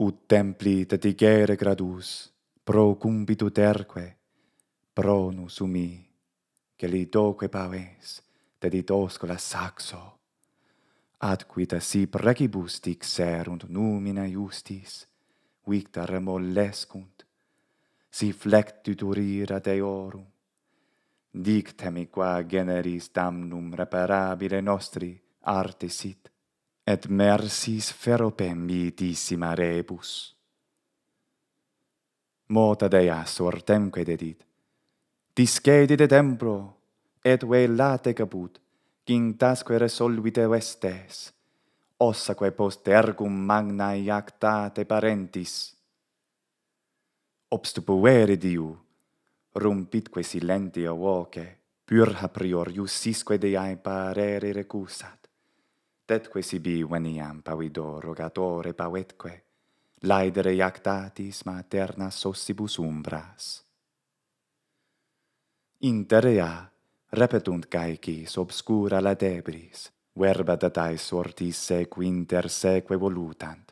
ut templi te digere gradus, pro cumbitu terque, pronus umi, gelidoque paves, dedidoscola saxo, adquita si precibus dixerunt numina justis, victa remollescunt si flectiturira deorum, dictemi qua generis damnum reparabile nostri arte sit, et mersis feropembi dissima rebus. Mota Dea sortemque dedit, discedi de templo, et ve late caput, quintasque resolvite vestes, ossaque post ergum magna iactate parentis. Obstupuere diu, rumpitque silentia voce, pyrha prior iusisque Deae parere recusat tetque sibi veniam pavido rogatore pavetque, laedere iactatis materna sossibus umbras. Interea repetunt caecis obscura la debris, verba datae sortis sequinter seque volutant.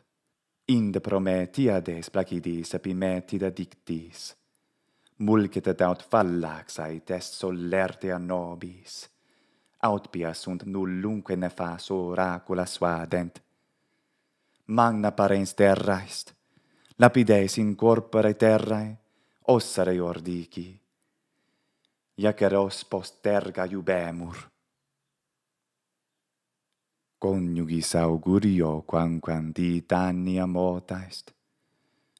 Inde prometiades placidis epimetida dictis, mulcet aut fallax ait est solertea nobis, aut pia sunt nullumque nefas oracula suadent. Magna parens terra est, lapides in corpore terrae, ossare ordici. Iaceros post terga iubemur. Coniugis augurio quamquam titania mota est,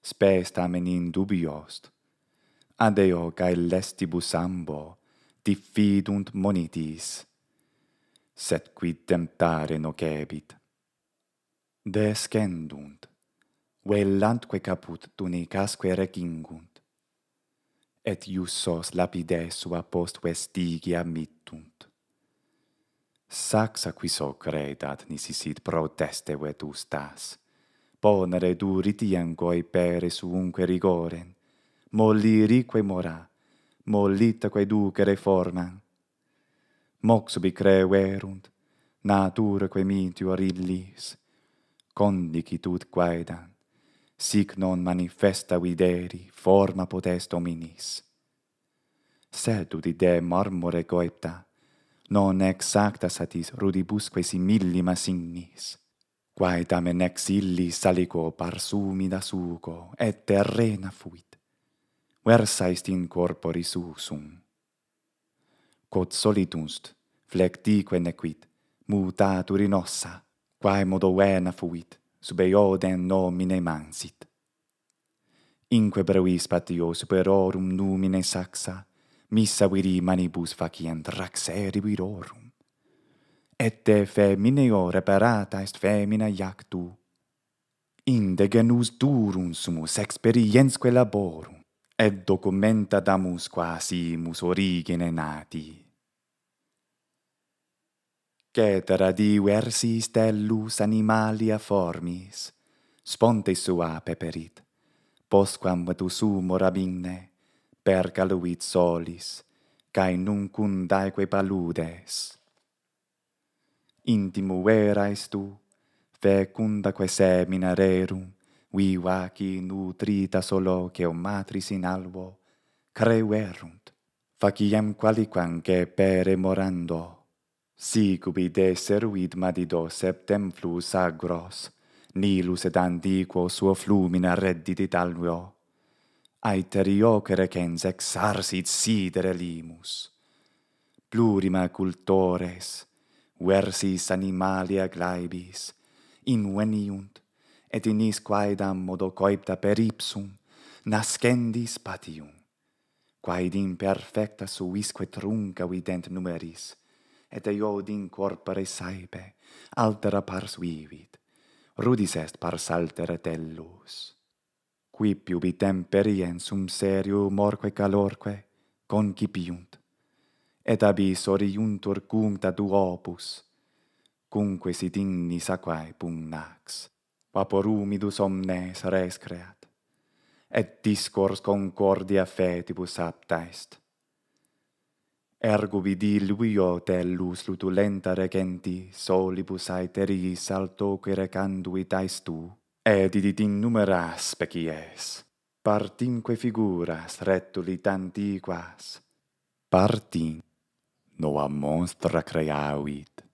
spes tamen in dubiost, adeo cae lestibus ambo diffidunt monitis sed qui temptare nocebit. Descendunt, vellantque caput tunicasque regingunt, et iussos lapide sua post vestigia mittunt. Saxa qui so credat nisi sit proteste vetustas, ponere duritiangoi pere suunque rigoren, mollirique mora, mollitaque ducere forman, moxobi creverunt, naturaque mitio rillis, condicitut quaedan, sic non manifesta videri forma potest hominis. Sedut ide marmore coepta, non exacta satis rudibusque simillima signis, quae tamen ex illi salico parsumida suco, et terrena fuit, versa est in corporis usum, quod solitunst, flectique nequit, mutatur in ossa, quae modo vena fuit, sub eodem nomine mansit. Inque brevis patio superorum numine saxa, missa viri manibus facient raxeri virorum. Et te femineo reparata est femina iactu. Inde genus durum sumus experiensque laborum, et documenta damus quasimus origine nati. Cetera diversi stellus animalia formis, sponte sua peperit, posquam tu sumo rabinne, per caluit solis, cae nuncun daeque paludes. Intimu eraes tu, fecundaque semina rerum, vivaci nutrita solo che o matris in alvo creuerunt faciem qualiquam che pere morando. Sicubi de servit madido septem flus agros nilus et antiquo suo flumina reddidit alvio aeteriocere cens exarsit sidere limus. Plurima cultores versis animalia glaibis inveniunt et inis quaedam modo coepta per ipsum, nascendis patium, quaed in perfecta suisque trunca vident numeris, et eod in corpore saepe, altera pars vivit, rudis est pars altera tellus. Qui piubi temperien sum serium morque calorque, concipiunt, et abis oriuntur cum ta duopus, cumque sit ignis aquae pugnax vaporumidus omnes res creat, et discors concordia fetibus apta est. Ergo vidi luio tellus lutulenta regenti solibus aeteriis altocere canduit aestu, ed idit innumera species, partinque figuras retulit antiquas, partin nova monstra creavit.